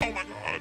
Oh my god.